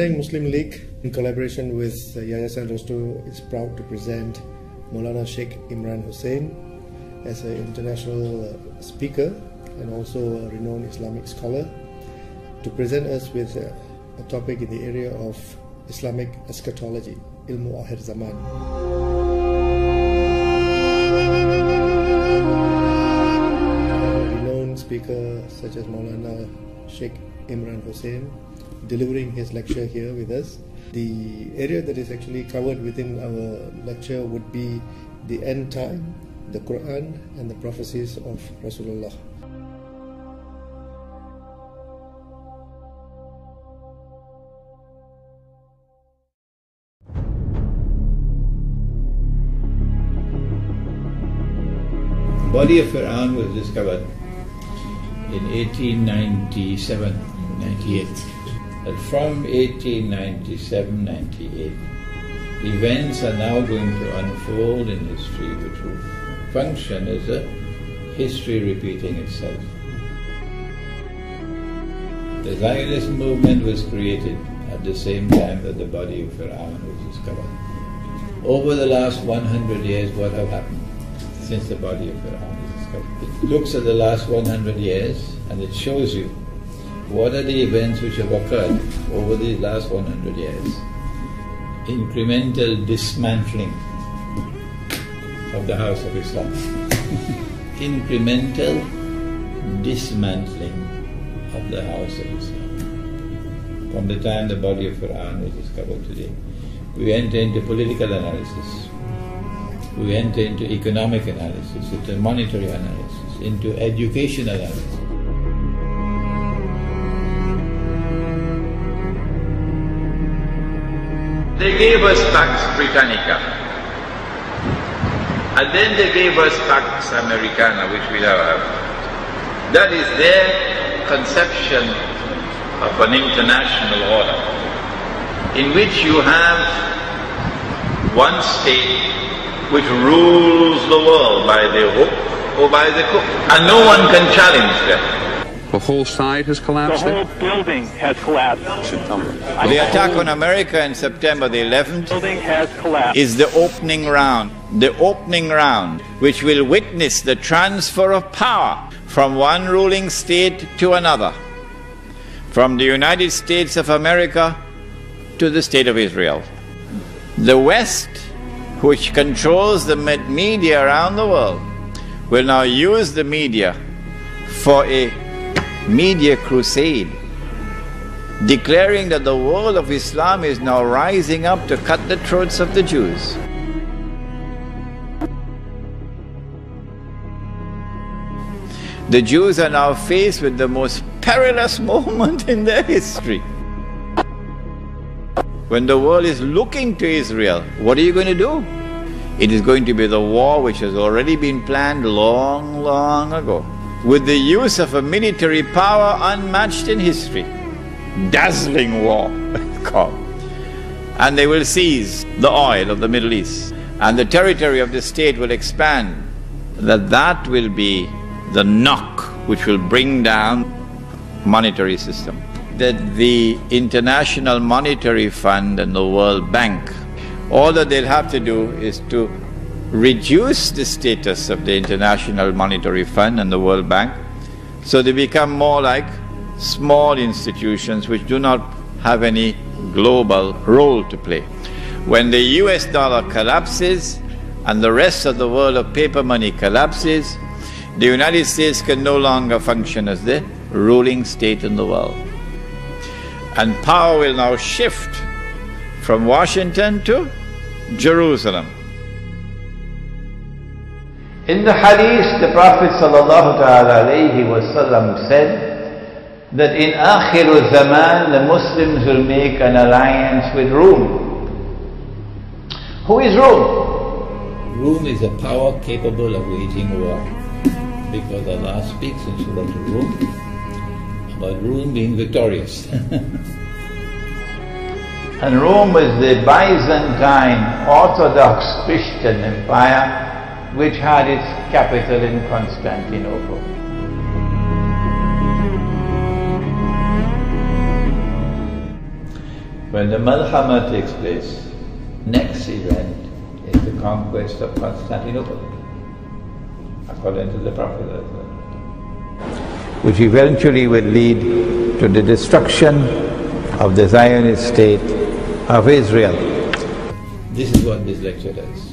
Penang Muslim League, in collaboration with uh, Yayasan Restu, is proud to present Maulana Sheikh Imran Hosein as an international uh, speaker and also a renowned Islamic scholar to present us with uh, a topic in the area of Islamic eschatology, Ilmu Akhir Zaman. Speaker such as Maulana Sheikh Imran Hosein delivering his lecture here with us. The area that is actually covered within our lecture would be the end time, the Quran, and the prophecies of Rasulullah. body of Quran was discovered in 1897 98. But from 1897 98, events are now going to unfold in history which will function as a history repeating itself. The Zionist movement was created at the same time that the body of Quran was discovered. Over the last 100 years, what have happened since the body of Quran was discovered? It looks at the last 100 years and it shows you what are the events which have occurred over the last 100 years. Incremental dismantling of the House of Islam. Incremental dismantling of the House of Islam. From the time the body of Quran was discovered today, we enter into political analysis, we enter into economic analysis, into monetary analysis, into education analysis. They gave us Pax Britannica. And then they gave us Pax Americana, which we now have. That is their conception of an international order, in which you have one state which rules the world by the hook or by the crook, and no one can challenge them. The whole side has collapsed. The whole building has collapsed. The attack on America in September the 11th building has collapsed. is the opening round, the opening round which will witness the transfer of power from one ruling state to another, from the United States of America to the State of Israel. The West, which controls the media around the world, will now use the media for a media crusade, declaring that the world of Islam is now rising up to cut the throats of the Jews. The Jews are now faced with the most perilous moment in their history. When the world is looking to Israel, what are you going to do? It is going to be the war which has already been planned long, long ago with the use of a military power unmatched in history. Dazzling war. And they will seize the oil of the Middle East, and the territory of the state will expand. That that will be the knock which will bring down monetary system. That the International Monetary Fund and the World Bank, all that they'll have to do is to reduce the status of the International Monetary Fund and the World Bank so they become more like small institutions which do not have any global role to play. When the US dollar collapses and the rest of the world of paper money collapses, the United States can no longer function as the ruling state in the world. And power will now shift from Washington to Jerusalem. In the hadith, the Prophet ﷺ said that in Akhir Zaman, the Muslims will make an alliance with Rome. Who is Rome? Rome is a power capable of waging war because Allah speaks in Surah Rum about Rome being victorious. and Rome is the Byzantine Orthodox Christian Empire which had its capital in Constantinople. When the Malhama takes place, next event is the conquest of Constantinople, according to the Prophet which eventually will lead to the destruction of the Zionist state of Israel. This is what this lecture does.